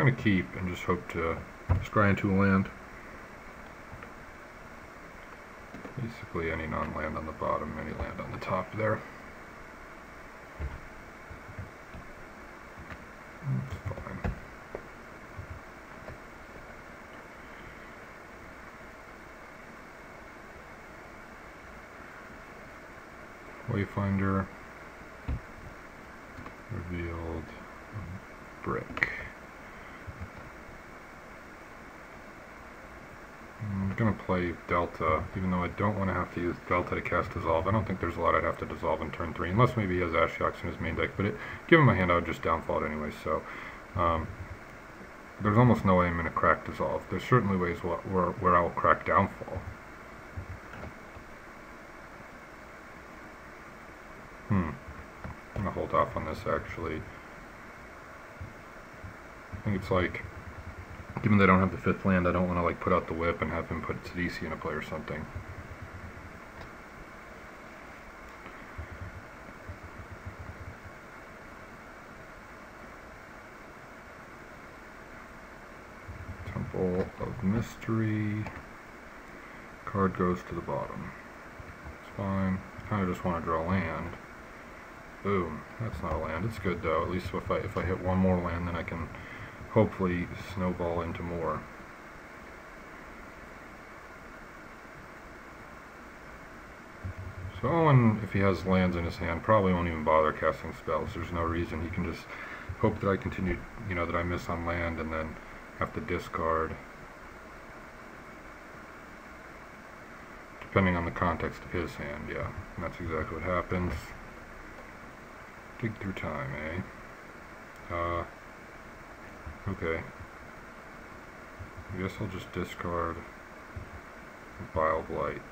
gonna keep and just hope to uh, scry into land. Basically any non-land on the bottom, any land on the top there. Wayfinder revealed brick. I'm gonna play Delta, even though I don't want to have to use Delta to cast Dissolve. I don't think there's a lot I'd have to Dissolve in turn 3, unless maybe he has in his main deck, but it, given my hand, I would just downfall it anyway, so... Um, there's almost no way I'm going to crack Dissolve. There's certainly ways where, where I will crack Downfall. Hmm. I'm going to hold off on this, actually. I think it's like Given they don't have the fifth land, I don't want to like put out the whip and have him put Sidisi in a play or something. Temple of Mystery. Card goes to the bottom. It's fine. I Kind of just want to draw land. Boom. That's not a land. It's good though. At least if I if I hit one more land, then I can hopefully snowball into more. So Owen, if he has lands in his hand, probably won't even bother casting spells. There's no reason. He can just hope that I continue, you know, that I miss on land and then have to discard. Depending on the context of his hand, yeah. And that's exactly what happens. Dig through time, eh? Uh, Okay. I guess I'll just discard Bile Blight.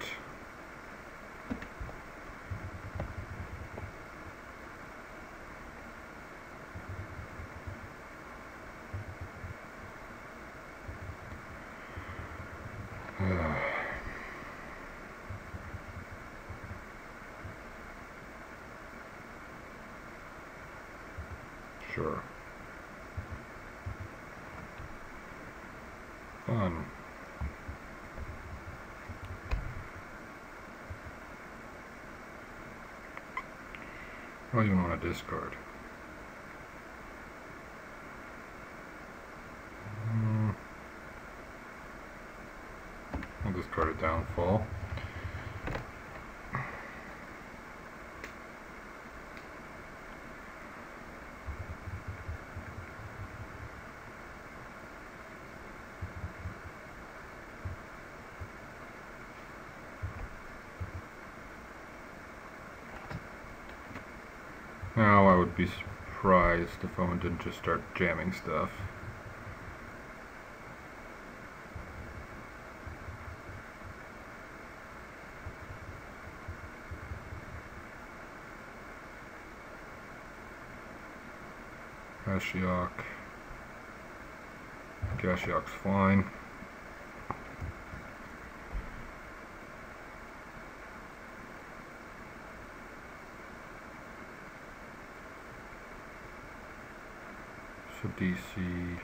sure. fun. I don't even want to discard. Hmm. I'll discard a downfall. Now I would be if Owen didn't just start jamming stuff. Ashiok. Gashiok's fine. So Sidisi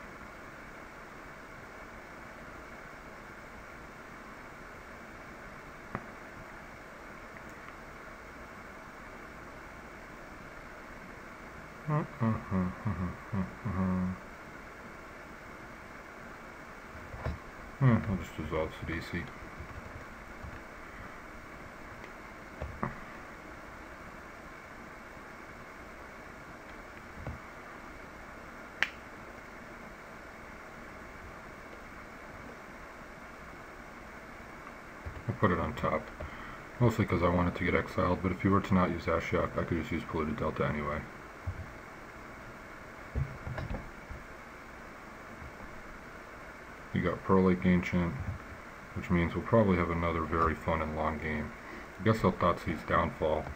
Hmm, I'll just dissolve Sidisi. put it on top. Mostly because I wanted to get exiled, but if you were to not use Ashiok, I could just use Polluted Delta anyway. You got Pearl Lake Ancient, which means we'll probably have another very fun and long game. I guess I'll Thoughtseize Downfall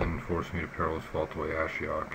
and force me to Perilous Vault away Ashiok.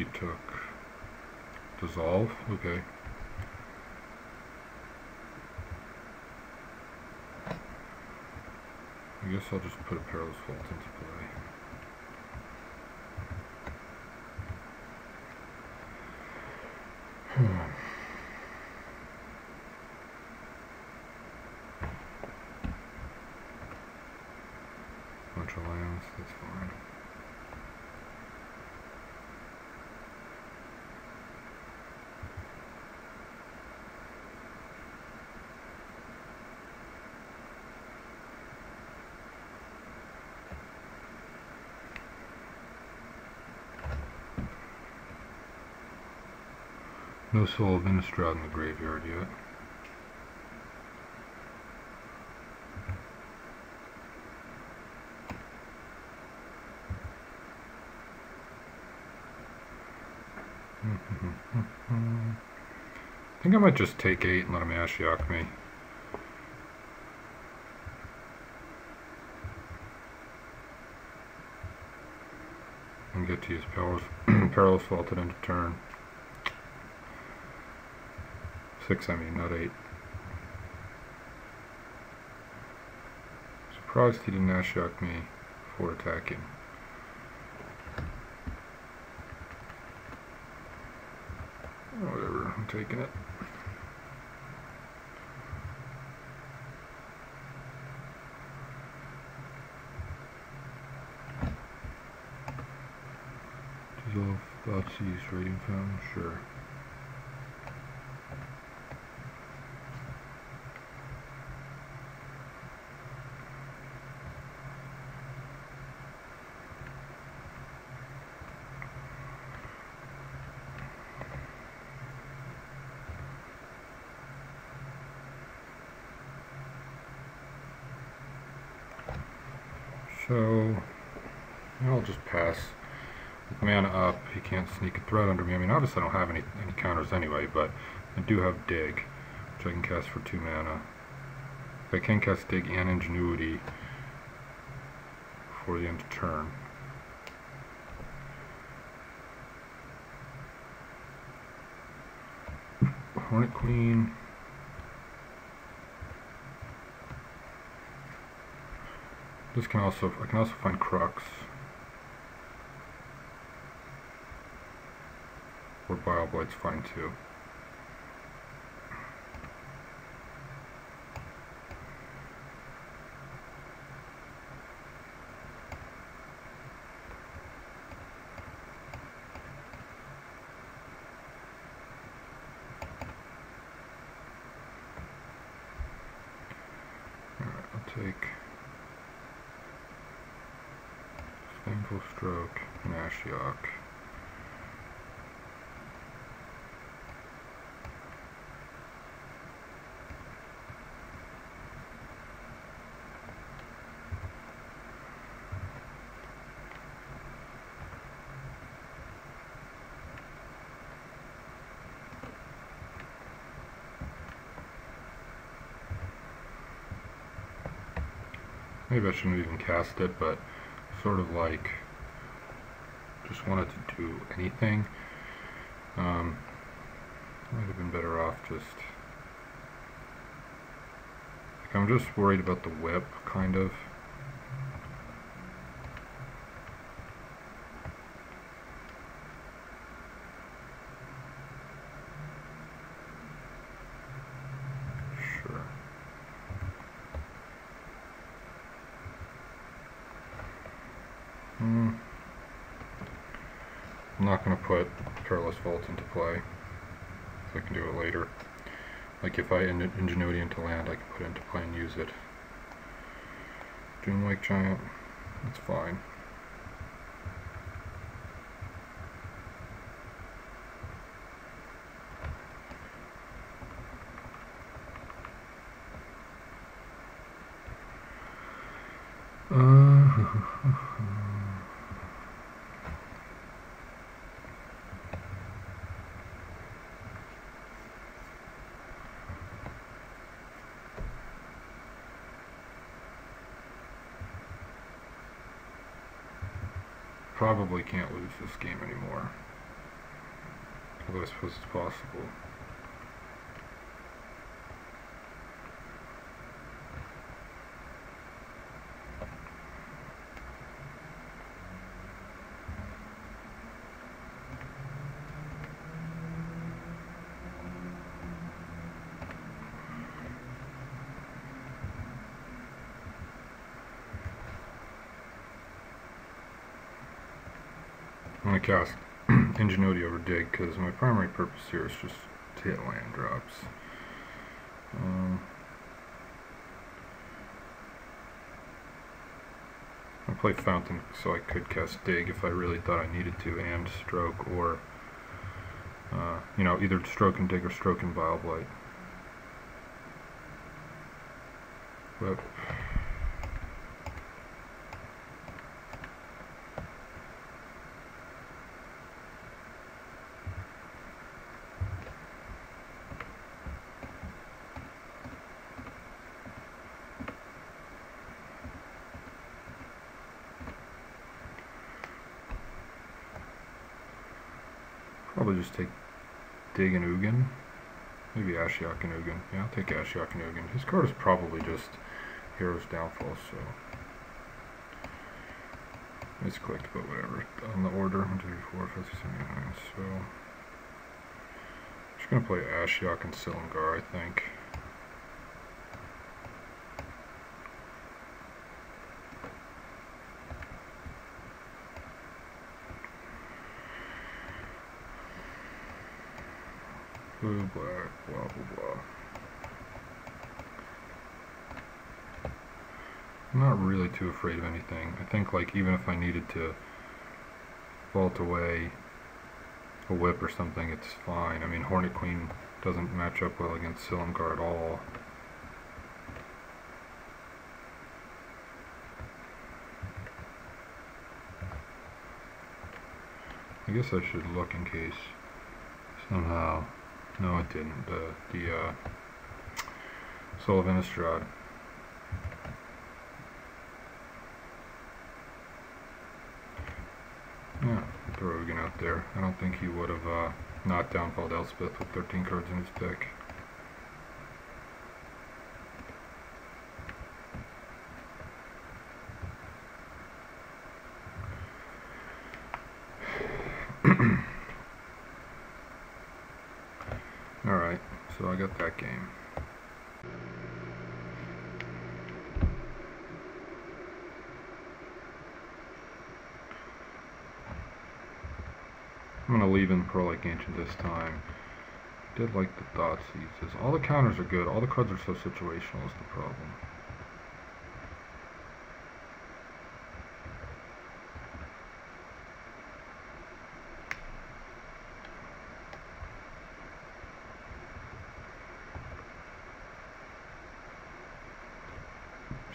he took dissolve. Okay. Guess I'll just put a Perilous Vault into play. Hmm. Bunch of lands, that's fine. No soul of Innistrad in the graveyard yet. I think I might just take 8 and let him Ashiok me. And get to use Perilous, Perilous Vaulted into turn. 6 I mean, not 8. Surprised he didn't Ashiok me before attacking. Whatever, I'm taking it. Dissolve Thoughtseize Radiant Fountain, sure. So, I'll just pass. With mana up, he can't sneak a threat under me. I mean, obviously I don't have any, any counters anyway, but I do have Dig, which I can cast for 2 mana. I can cast Dig and Ingenuity before the end of turn. Hornet Queen. This can also, I can also find Crux. Or Bioblade's fine too. Alright, I'll take Painful Stroke and Ashiok. Maybe I shouldn't even cast it, but sort of like just wanted to do anything. Um, might have been better off just. Like I'm just worried about the whip, kind of. Sure. Hmm. I'm not going to put Perilous Play. I can do it later. Like if I end Ingenuity into land, I can put it into play and use it. Doomwake Giant, that's fine. probably can't lose this game anymore. Although I suppose it's possible. Cast Ingenuity over Dig because my primary purpose here is just to hit land drops. Um, I play Fountain so I could cast Dig if I really thought I needed to, and Stroke, or, uh, you know, either Stroke and Dig or Stroke and Bile Blight. But Probably just take Dig and Ugin. Maybe Ashiok and Ugin. Yeah, I'll take Ashiok and Ugin. His card is probably just Hero's Downfall, so... Misclicked, but whatever. On the order, 1, 2, 3, 4, 5, 6, 7, 8, 9, so... Just gonna play Ashiok and Silumgar, I think. Black, blah, blah, blah. I'm not really too afraid of anything. I think, like, even if I needed to vault away a whip or something, it's fine. I mean, Hornet Queen doesn't match up well against Silumgar at all. I guess I should look in case somehow no, it didn't. The, the uh, Soul of Innistrad. Yeah, throw Ugin out there. I don't think he would have uh, knocked down Vald Elspeth with 13 cards in his deck. Alright, so I got that game. I'm going to leave in Pearl Lake Ancient this time. Did like the Thoughtseizes. All the counters are good. All the cards are so situational is the problem.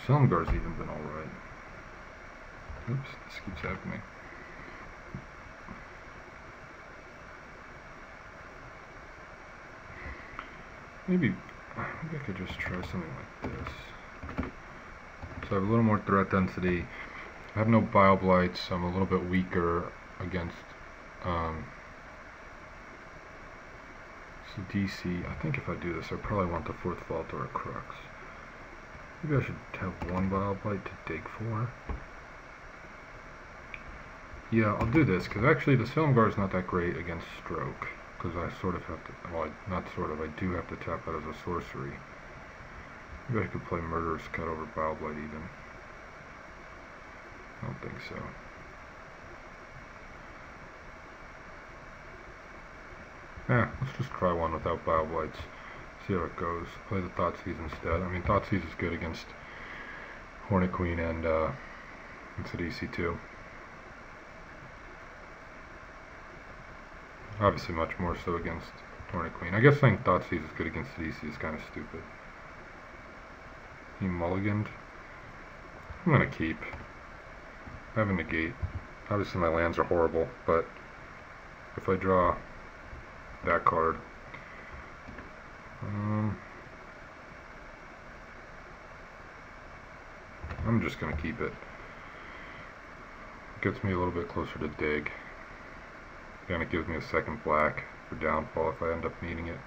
Silumgar's even been alright. Oops, this keeps happening. Maybe, maybe I could just try something like this. So I have a little more threat density. I have no Bile Blights, I'm a little bit weaker against um, so DC. I think if I do this, I probably want the fourth vault or a crux. Maybe I should have one Bile Blight to dig for. Yeah, I'll do this, because actually the Silumgar is not that great against Stroke. Because I sort of have to, well, not sort of, I do have to tap that as a sorcery. Maybe I could play Murderous Cut over Blight even. I don't think so. Yeah, let's just try one without Blights see how it goes. Play the Thoughtseize instead. I mean, Thoughtseize is good against Hornet Queen and uh, it's at EC2. Obviously much more so against Hornet Queen. I guess saying Thoughtseize is good against Sidisi is kind of stupid. He mulliganed. I'm gonna keep. I have a negate. Obviously my lands are horrible, but if I draw that card, um, I'm just going to keep it. Gets me a little bit closer to dig. And it gives me a second black for downfall if I end up needing it.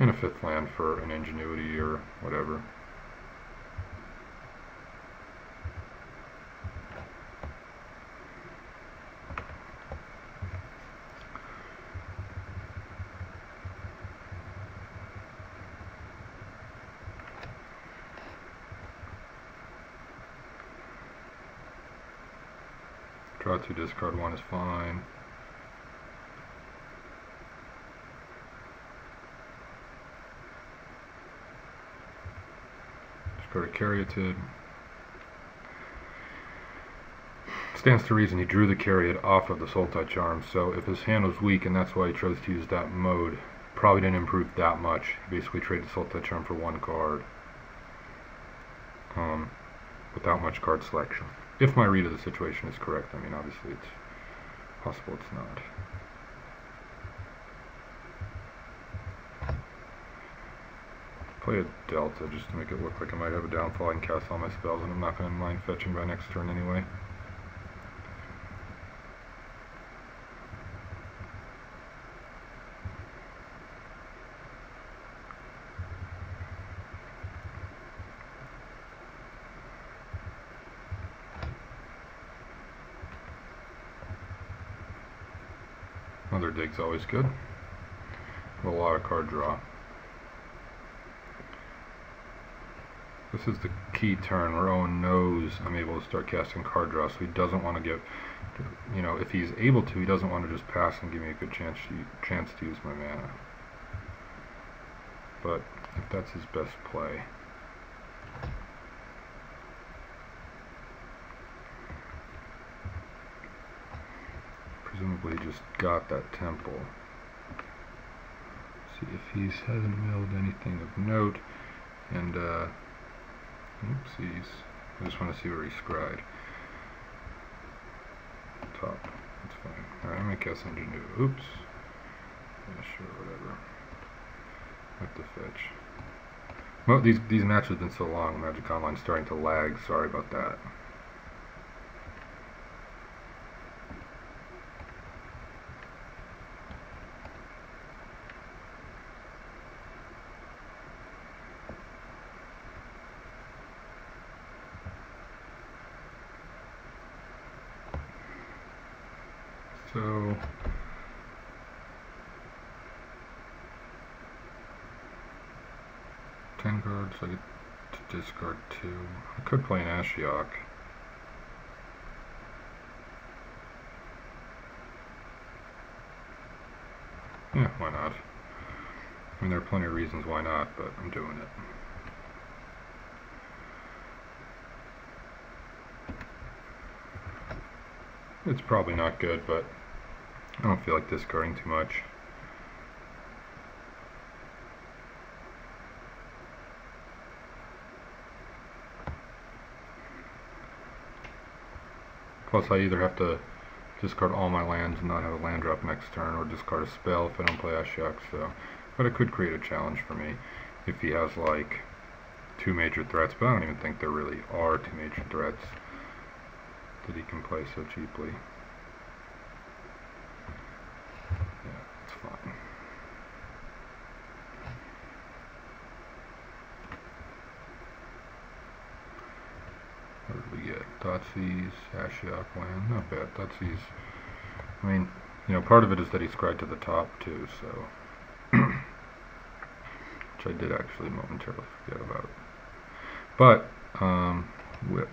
And a fifth land for an ingenuity or whatever. Draw two, discard one is fine. Discard a Caryatid. Stands to reason he drew the Caryatid off of the Sultai Charm, so if his hand was weak and that's why he chose to use that mode, probably didn't improve that much. He basically traded Sultai Charm for one card. Um, without much card selection. If my read of the situation is correct, I mean obviously it's possible it's not. Play a Delta just to make it look like I might have a downfall. I can cast all my spells and I'm not going to mind fetching by next turn anyway. Dig's always good. A lot of card draw. This is the key turn Owen knows I'm able to start casting card draw, so he doesn't want to get, you know, if he's able to, he doesn't want to just pass and give me a good chance to, chance to use my mana. But if that's his best play, presumably just got that temple. See if he hasn't milled anything of note, and uh, oopsies. I just want to see where he scryed. Top. That's fine. Alright, I'm gonna cast Ingenuity. Oops. Yeah, sure, whatever. Have to fetch. Well, these these matches have been so long. Magic Online's starting to lag. Sorry about that. So ten cards, I get to I could play an Ashiok. Yeah, why not? I mean, there are plenty of reasons why not, but I'm doing it. It's probably not good, but I don't feel like discarding too much. Plus I either have to discard all my lands and not have a land drop next turn, or discard a spell if I don't play Ashiok, so... But it could create a challenge for me if he has, like, two major threats, but I don't even think there really are two major threats that he can play so cheaply. Yeah, it's fine. What did we get? Thoughtseize, Ashiok land. Not bad. Thoughtseize. I mean, you know, part of it is that he scryed to the top too, so. Which I did actually momentarily forget about. But, um, whip.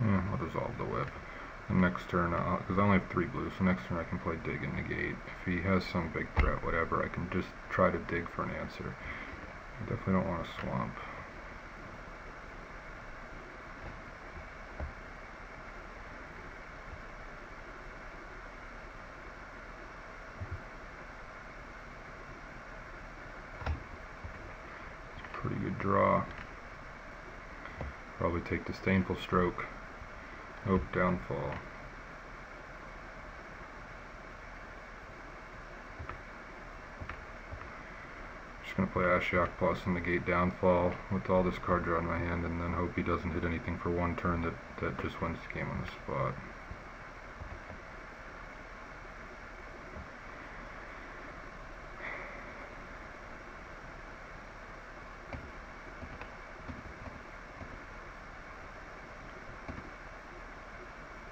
Yeah, I'll dissolve the next turn, uh, because I only have three blues, so next turn I can play dig and negate. If he has some big threat, whatever, I can just try to dig for an answer. I definitely don't want to swamp. Pretty good draw. Probably take Disdainful Stroke. Hope downfall. Going to play Ashiok Plus and negate Downfall with all this card draw in my hand and then hope he doesn't hit anything for one turn that, that just wins the game on the spot.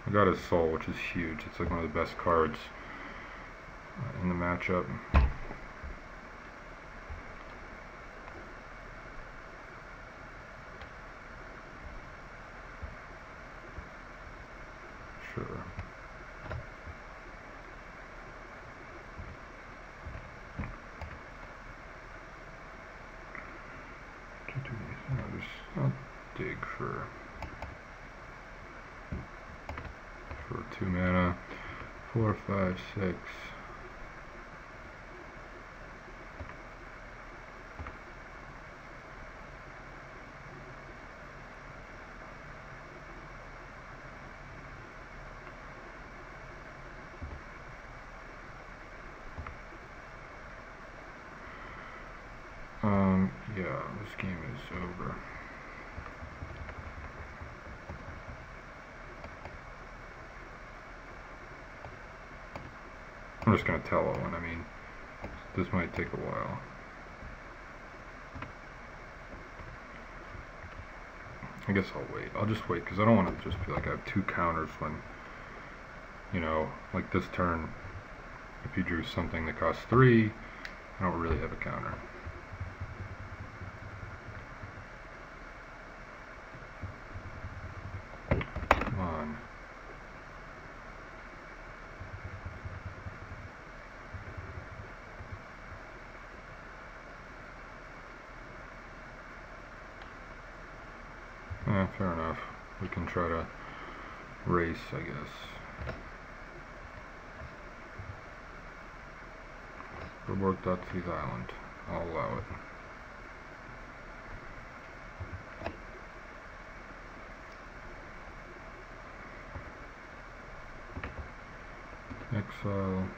I got his soul, which is huge. It's like one of the best cards in the matchup. Sure. I'll dig for for two mana. Four, five, six. Um, yeah, this game is over. I'm just gonna tell Owen, I mean, this might take a while. I guess I'll wait. I'll just wait, because I don't want to just be like I have two counters when, you know, like this turn, if he drew something that costs three, I don't really have a counter. Come on. Yeah, fair enough. We can try to race, I guess. Roborg.Thieves Island. I'll allow it. Exile.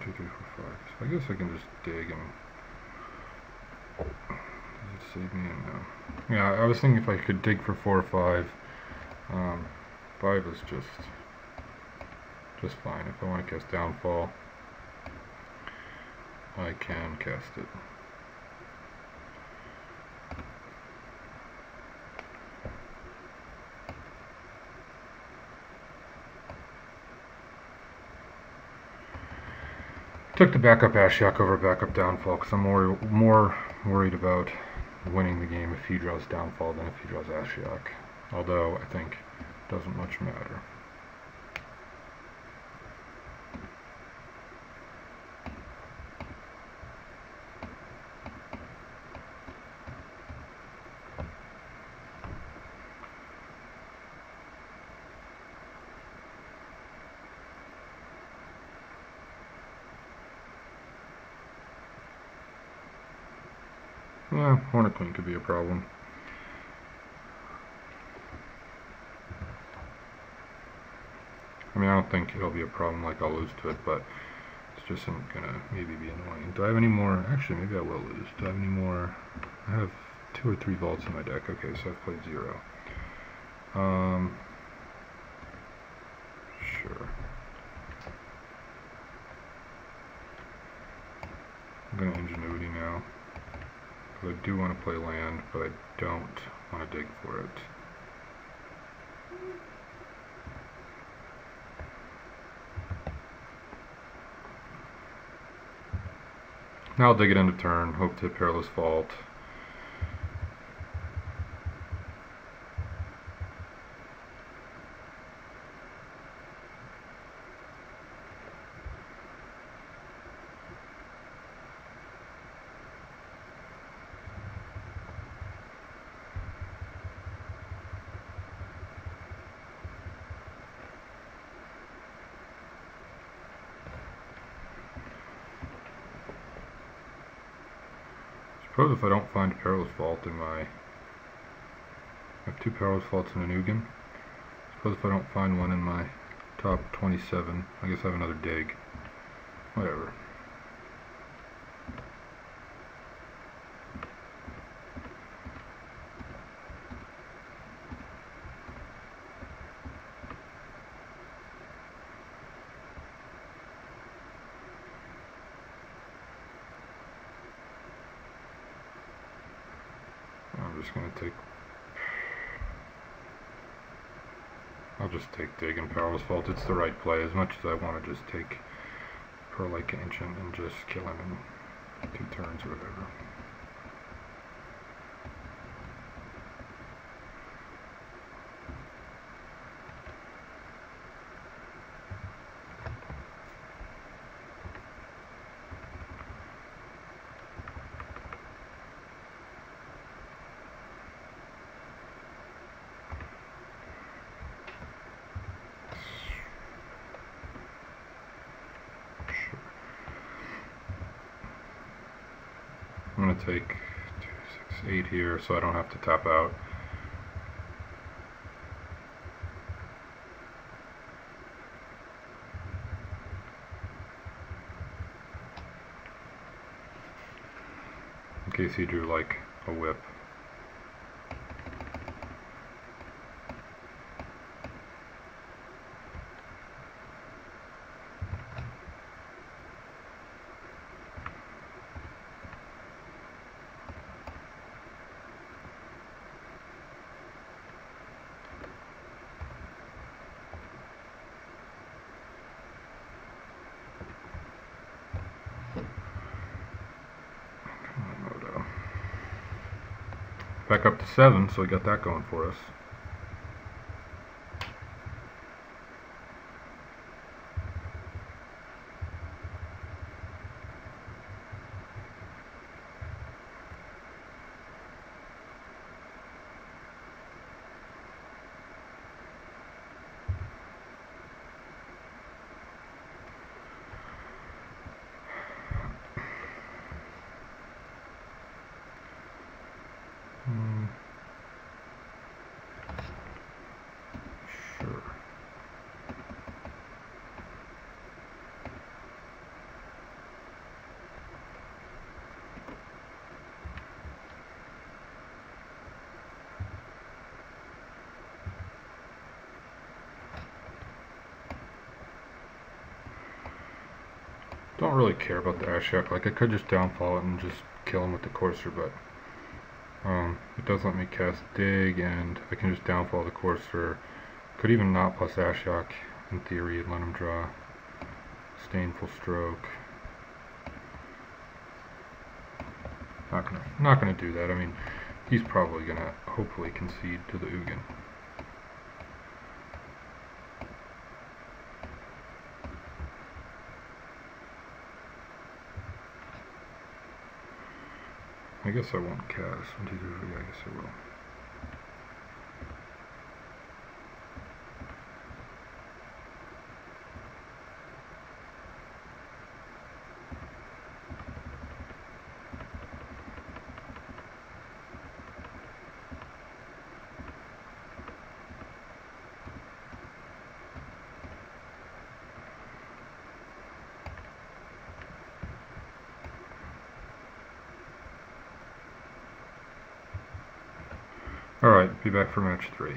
Two, three, four, five. So I guess I can just dig and it save me? No. Yeah, I was thinking if I could dig for four or five. Um, five is just just fine. If I want to cast Downfall, I can cast it. Took the backup Ashiok over backup Downfall because I'm more, more worried about winning the game if he draws Downfall than if he draws Ashiok. Although, I think, doesn't much matter. Yeah, Hornet Queen could be a problem. I mean, I don't think it'll be a problem like I'll lose to it, but it's just gonna maybe be annoying. Do I have any more? Actually, maybe I will lose. Do I have any more? I have two or three vaults in my deck. Okay, so I've played zero. Um, sure. I'm gonna ingenuity now. I do want to play land, but I don't want to dig for it. Now I'll dig it into turn, hope to Perilous Vault. Suppose if I don't find Perilous Vault in my... I have two Perilous Vaults in a Ugin. Suppose if I don't find one in my top 27, I guess I have another dig. whatever. I'm just gonna take I'll just take Dig and Perilous Vault. It's the right play as much as I want to just take Pearl Lake Ancient and just kill him in two turns or whatever. Take two, six, eight here so I don't have to tap out. In case he drew like a whip. Moto. Back up to seven, so we got that going for us. Hmm. Sure. Don't really care about the Ashiok. Like I could just downfall it and just kill him with the Courser, but um, it does let me cast Dig, and I can just downfall the Courser. Could even not plus Ashiok in theory and let him draw Disdainful Stroke. Not gonna, not gonna do that. I mean, he's probably gonna hopefully concede to the Ugin. I guess I won't cast. Yeah, I guess I will. Alright, be back for match three.